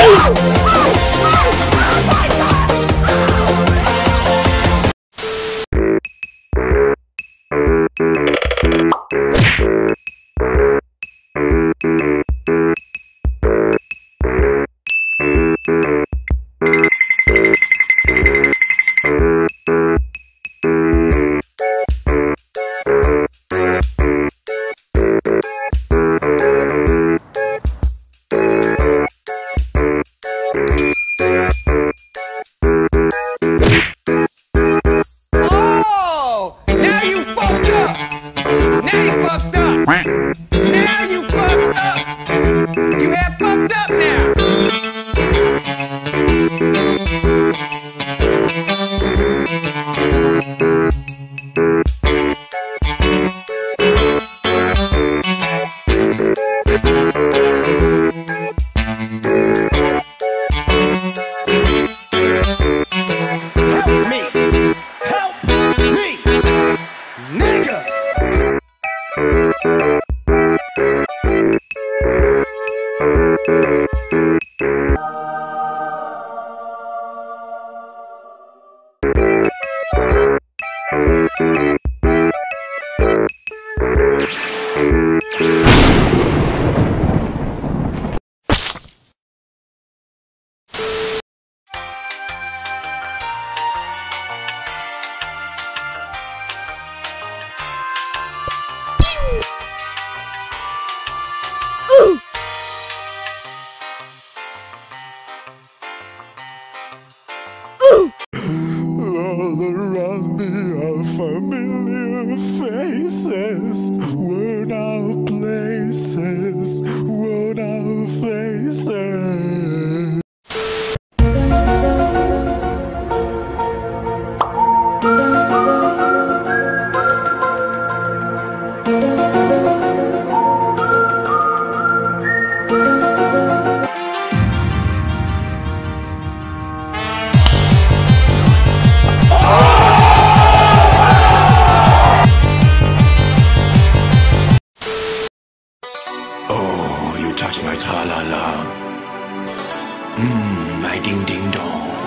Oh! Mmm, my ding-ding-dong. You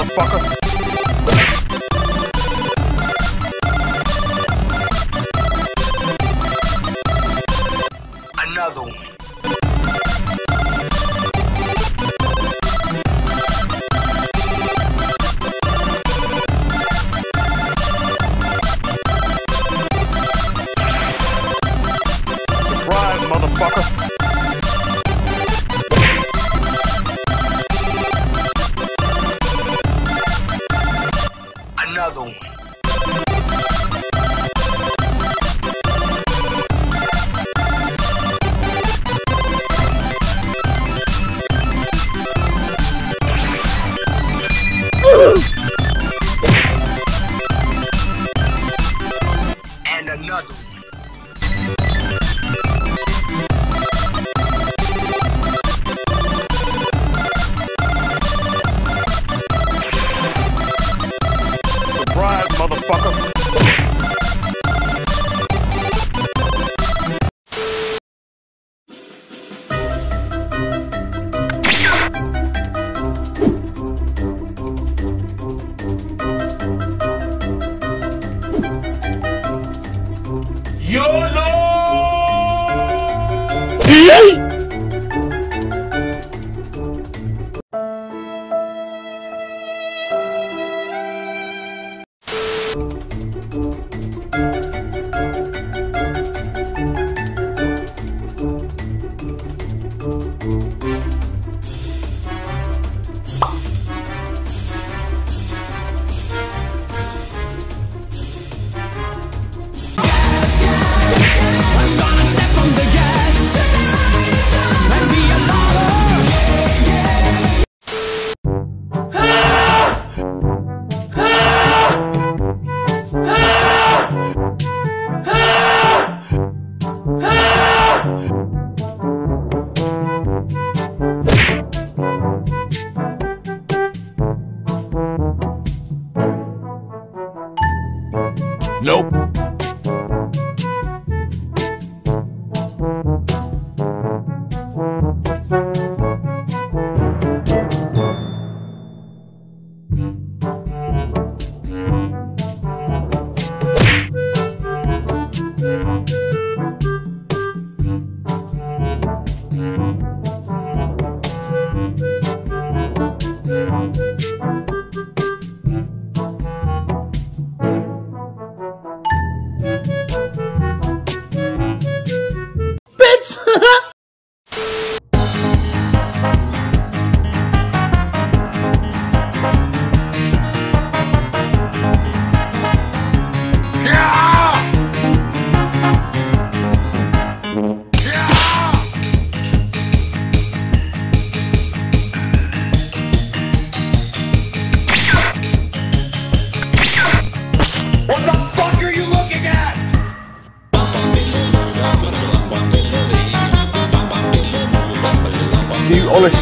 motherfucker.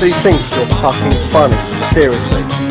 You think you're fucking funny? Seriously.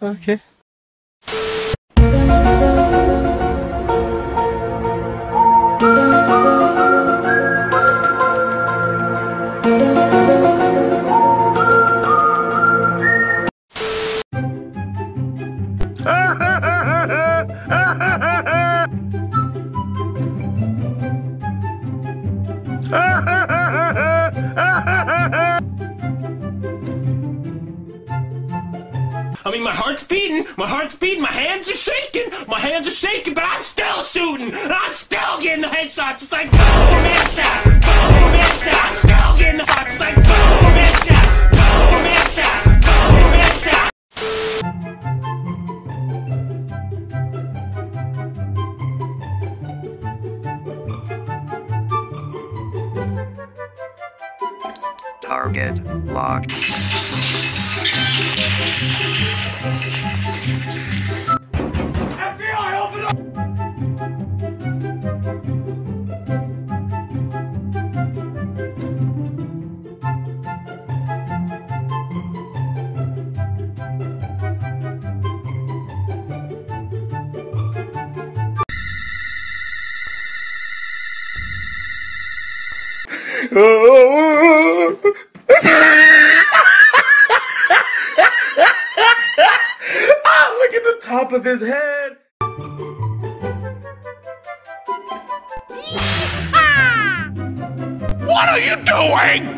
Okay. Heart's beating, my hands are shaking, my hands are shaking, but I'm still shooting, I'm still getting the headshots. It's like boom, headshot, boom, headshot. I'm still getting the shots. It's like boom, headshot, boom, headshot, boom, headshot. Target locked. FBI, of his head. What are you doing?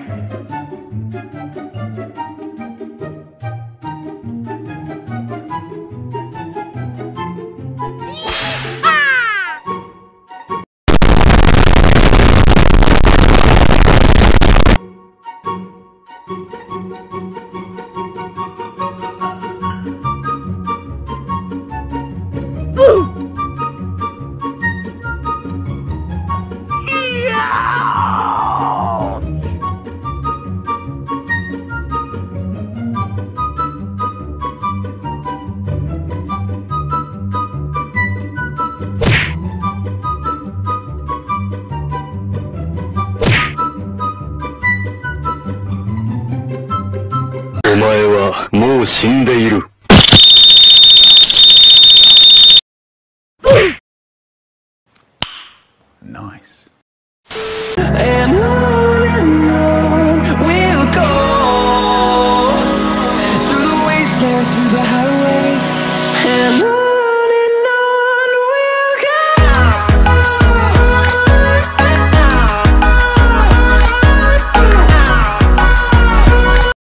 う死んでいる。Nice.